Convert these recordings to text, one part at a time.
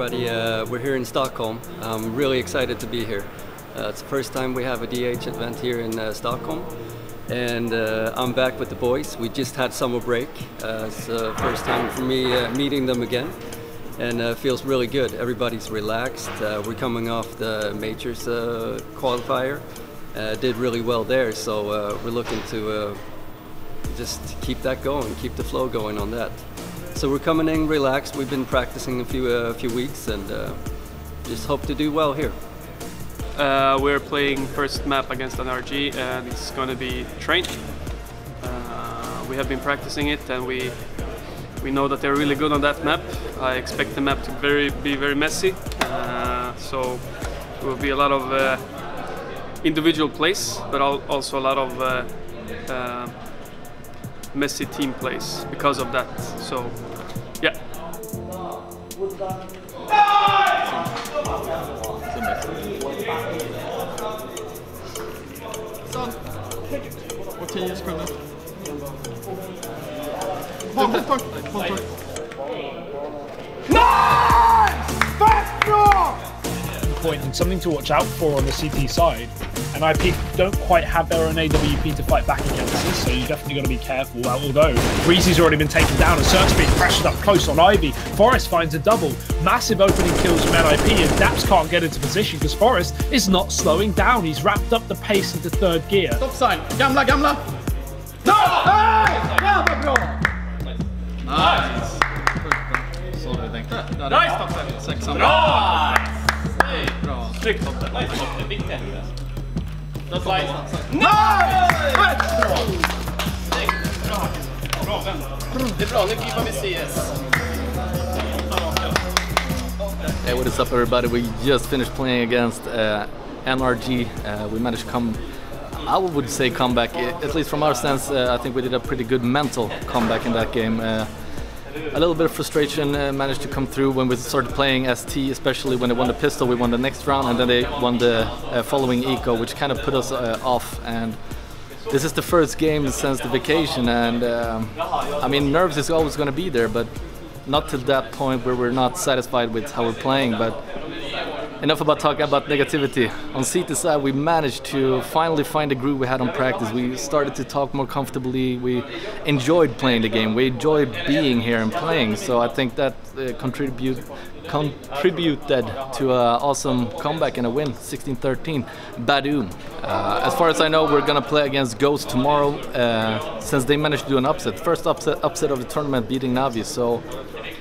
everybody. Uh, we're here in Stockholm. I'm really excited to be here. Uh, it's the first time we have a DH event here in uh, Stockholm. And uh, I'm back with the boys. We just had summer break. Uh, it's the first time for me uh, meeting them again. And uh, feels really good. Everybody's relaxed. Uh, we're coming off the majors uh, qualifier. Uh, did really well there, so uh, we're looking to uh, just keep that going, keep the flow going on that. So we're coming in relaxed. We've been practicing a few a few weeks and uh, just hope to do well here. Uh, we're playing first map against NRG and it's going to be train. Uh, we have been practicing it and we we know that they're really good on that map. I expect the map to very be very messy, uh, so it will be a lot of uh, individual plays, but also a lot of messy team plays because of that. So, yeah. Och 10 sekunder. Håll, håll, håll, håll. point and something to watch out for on the CT side. NIP don't quite have their own AWP to fight back against this, so you definitely got to be careful. Although Reezy's already been taken down and CeRq being pressured up close on Ivy. f0rest finds a double. Massive opening kills from NIP, and Daps can't get into position because f0rest is not slowing down. He's wrapped up the pace into third gear. Stop sign. Gamla, gamla. Stop! Jävla bra! Nice! Sorry, thank you. Nice stop sign. Sexan. Bra! Bra. Snyggt Hey, what is up, everybody? We just finished playing against uh, NRG. Uh, we managed to come, I would say, comeback. At least from our stance, uh, I think we did a pretty good mental comeback in that game. Uh, a little bit of frustration uh, managed to come through when we started playing ST, especially when they won the pistol. We won the next round, and then they won the uh, following eco, which kind of put us uh, off. And this is the first game since the vacation, and um, I mean, nerves is always going to be there, but not to that point where we're not satisfied with how we're playing. But enough about talking about negativity. On CT side, we managed to finally find the groove we had on practice. We started to talk more comfortably. We enjoyed playing the game. We enjoyed being here and playing. So I think that uh, contribute contributed to an awesome comeback and a win, 16-13. Badoon. Uh, as far as I know, we're gonna play against Ghost tomorrow, uh, since they managed to do an upset. First upset, upset of the tournament, beating Navi. So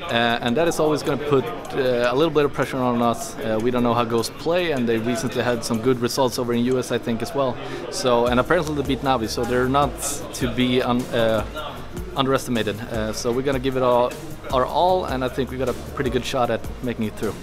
uh, and that is always going to put uh, a little bit of pressure on us. Uh, we don't know how Ghost play, and they recently had some good results over in US, I think, as well. So, and apparently they beat Navi, so they're not to be un, uh, underestimated. Uh, so we're going to give it all our all, and I think we got a pretty good shot at making it through.